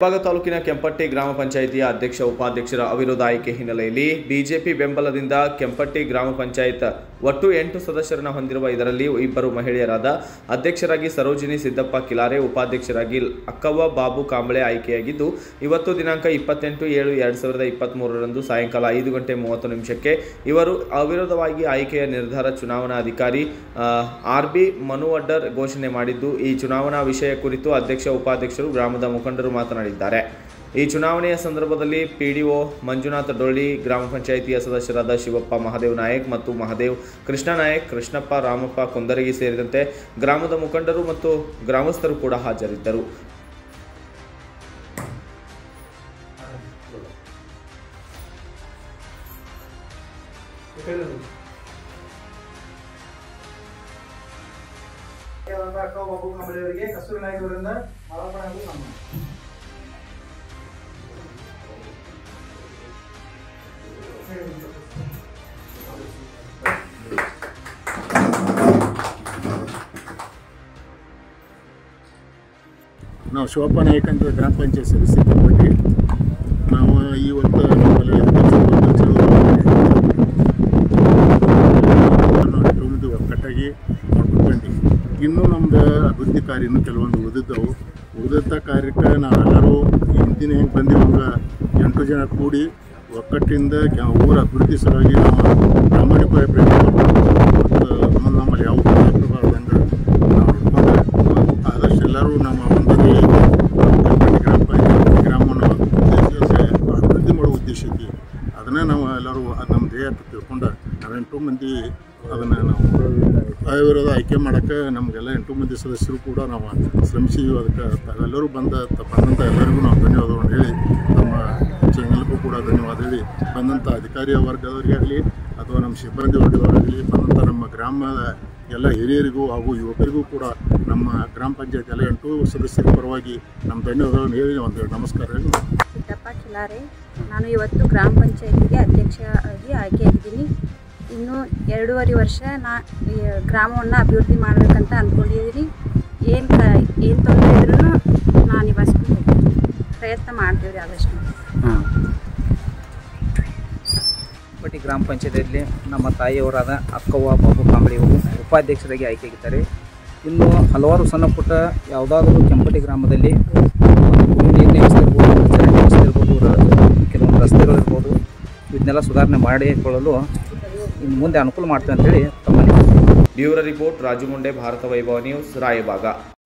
ಭಾಗ ತಾಲೂಕಿನ ಕೆಂಪಟ್ಟಿ ಗ್ರಾಮ ಪಂಚಾಯಿತಿಯ ಅಧ್ಯಕ್ಷ, ಉಪಾಧ್ಯಕ್ಷರ ಅವಿರೋಧ ಆಯ್ಕೆ ಹಿನ್ನೆಲೆಯಲ್ಲಿ ಬಿಜೆಪಿ ಬೆಂಬಲದಿಂದ ಕೆಂಪಟ್ಟಿ ಗ್ರಾಮ ಪಂಚಾಯತ್ ಒಟ್ಟು ಎಂಟು ಸದಸ್ಯರನ್ನು ಹೊಂದಿರುವ ಇದರಲ್ಲಿ ಇಬ್ಬರು ಮಹಿಳೆಯರಾದ ಅಧ್ಯಕ್ಷರಾಗಿ ಸರೋಜಿನಿ ಸಿದ್ದಪ್ಪ ಕಿಲಾರೆ, ಉಪಾಧ್ಯಕ್ಷರಾಗಿ ಅಕ್ಕವ್ವ ಬಾಬು ಕಾಂಬಳೆ ಆಯ್ಕೆಯಾಗಿದ್ದು, ಇವತ್ತು ದಿನಾಂಕ ಇಪ್ಪತ್ತೆಂಟು ಏಳು ಎರಡು ಸಾವಿರದ ಇಪ್ಪತ್ತ್ಮೂರರಂದು ಸಾಯಂಕಾಲ ಐದು ಗಂಟೆ ಮೂವತ್ತು ನಿಮಿಷಕ್ಕೆ ಇವರು ಅವಿರೋಧವಾಗಿ ಆಯ್ಕೆಯ ನಿರ್ಧಾರ ಚುನಾವಣಾ ಅಧಿಕಾರಿ ಆರ್ ಬಿ ಮನುವಡ್ಡರ್ ಘೋಷಣೆ ಮಾಡಿದ್ದು, ಈ ಚುನಾವಣಾ ವಿಷಯ ಕುರಿತು ಅಧ್ಯಕ್ಷ, ಉಪಾಧ್ಯಕ್ಷರು, ಗ್ರಾಮದ ಮುಖಂಡರು ಮಾತನಾಡಿದ್ದಾರೆ. ಈ ಚುನಾವಣೆಯ ಸಂದರ್ಭದಲ್ಲಿ ಪಿಡಿಒ ಮಂಜುನಾಥ ಡೊಳ್ಳಿ, ಗ್ರಾಮ ಪಂಚಾಯಿತಿಯ ಸದಸ್ಯರಾದ ಶಿವಪ್ಪ ಮಹಾದೇವ್ ನಾಯಕ್ ಮತ್ತು ಮಹಾದೇವ್ ಕೃಷ್ಣ ನಾಯಕ್, ಕೃಷ್ಣಪ್ಪ ರಾಮಪ್ಪ ಕುಂದರಗಿ ಸೇರಿದಂತೆ ಗ್ರಾಮದ ಮುಖಂಡರು ಮತ್ತು ಗ್ರಾಮಸ್ಥರು ಕೂಡ ಹಾಜರಿದ್ದರು. ಕಸ್ತೂರಿ ನಾಯ್ಕ ಅವರಿಂದ ನಾವು ಶೋಭಾ ನಾಯಕ್ ಅಂತ ಗ್ರಾಮ ಪಂಚಾಯತ್ ಸದಸ್ಯ ಕಟ್ಟಿ ನಾವು ಇವತ್ತು ನಮ್ಮಲ್ಲಿ ಇನ್ನೂ ನಮ್ದು ಅಭಿವೃದ್ಧಿ ಕಾರ್ಯನೂ ಕೆಲವೊಂದು ಉಳಿದಿದ್ದವು. ಉಳಿದಂಥ ಕಾರ್ಯಕ್ಕೆ ನಾವೆಲ್ಲರೂ ಹಿಂದಿನ ಹೆಂಗೆ ಬಂದಿವಾಗ ಎಂಟು ಜನ ಕೂಡಿ ಒಕ್ಕಟ್ಟಿಂದ ಊರ ಅಭಿವೃದ್ಧಿ ಸಲುವಾಗಿ ನಾವು ಪ್ರಾಮಾಣಿಕವಾಗಿ ನಮ್ಮಲ್ಲಿ ಯಾವ ಬರಬಾರ್ದಂಗೆ ನಾವು ಆದಷ್ಟು ಎಲ್ಲರೂ ನಮ್ಮ ಒಂದೇ ಕಲ್ಪನೆ ಗ್ರಾಮ ಗ್ರಾಮವನ್ನು ಅಭಿವೃದ್ಧಿ ಮಾಡೋ ಉದ್ದೇಶ ಐತಿ ಅದನ್ನೇ ನಾವು ಎಲ್ಲರೂ ಅದು ನಮ್ಮ ಧ್ಯೇಯ ಅಂತ ತಿಳ್ಕೊಂಡು ಎಂಟು ಮಂದಿ ಅದನ್ನು ನಾವು ಅವಿರೋಧ ಆಯ್ಕೆ ಮಾಡೋಕ್ಕೆ ನಮಗೆಲ್ಲ ಎಂಟು ಮಂದಿ ಸದಸ್ಯರು ಕೂಡ ನಾವು ಶ್ರಮಿಸಿದ್ವಿ. ಅದಕ್ಕೆ ತಾವೆಲ್ಲರೂ ಬಂದ ಬಂದಂಥ ಎಲ್ಲರಿಗೂ ನಾವು ಧನ್ಯವಾದಗಳನ್ನು ಹೇಳಿ ನಮ್ಮ ಕೂಡ ಧನ್ಯವಾದ ಹೇಳಿ ಬಂದಂಥ ಅಧಿಕಾರಿ ವರ್ಗದವರಿಗೆ ಆಗಲಿ ಅಥವಾ ನಮ್ಮ ಸಿಬ್ಬಂದಿ ವರ್ಗದವರಾಗಲಿ ಬಂದಂಥ ನಮ್ಮ ಗ್ರಾಮದ ಎಲ್ಲ ಹಿರಿಯರಿಗೂ ಹಾಗೂ ಯುವಕರಿಗೂ ಕೂಡ ನಮ್ಮ ಗ್ರಾಮ ಪಂಚಾಯತ್ ಎಲ್ಲ ಎಂಟು ಸದಸ್ಯರ ಪರವಾಗಿ ನಮ್ಮ ಧನ್ಯವಾದಗಳನ್ನು ಹೇಳಿ ಒಂದು ನಮಸ್ಕಾರ ಹೇಳಿ. ಸಿದ್ದಪ್ಪ ನಾನು ಇವತ್ತು ಗ್ರಾಮ ಪಂಚಾಯತಿಗೆ ಅಧ್ಯಕ್ಷರಾಗಿ ಆಯ್ಕೆಯಾಗಿದ್ದೀನಿ. ಇನ್ನು ಎರಡೂವರೆ ವರ್ಷ ನಾ ಗ್ರಾಮವನ್ನು ಅಭಿವೃದ್ಧಿ ಮಾಡಬೇಕಂತ ಅಂದ್ಕೊಂಡಿದ್ದೀನಿ. ಏನು ಏನು ತೊಂದರೆ ಇದ್ರೂ ನಾನು ಹೋಗ್ತೀನಿ ಪ್ರಯತ್ನ ಮಾಡ್ತೀವಿ ರೀ ಆದಷ್ಟು ಪಟ್ಟಿ ಗ್ರಾಮ ಪಂಚಾಯತಿಯಲ್ಲಿ ನಮ್ಮ ತಾಯಿಯವರಾದ ಅಕ್ಕವ್ವ ಬಾಬು ಕಾಂಬಳಿಯವರು ಉಪಾಧ್ಯಕ್ಷರಾಗಿ ಆಯ್ಕೆಯಾಗಿದ್ದಾರೆ. ಇನ್ನು ಹಲವಾರು ಸಣ್ಣ ಪುಟ್ಟ ಯಾವುದಾದರೂ ಕೆಂಪಟಿ ಗ್ರಾಮದಲ್ಲಿ ಕೆಲವೊಂದು ರಸ್ತೆಗಳು ಇರ್ಬೋದು ಚರಂಡಿ ವ್ಯವಸ್ಥೆ ಕೆಲವೊಂದು ರಸ್ತೆಗಳಿರ್ಬೋದು ಇದನ್ನೆಲ್ಲ ಸುಧಾರಣೆ ಮಾಡಿಕೊಳ್ಳಲು ಇನ್ನು ಮುಂದೆ ಅನುಕೂಲ ಮಾಡ್ತೇವೆ ಅಂತೇಳಿ ತಮ್ಮ bureau report Rajamunde Bharat Vaibhav news Raybag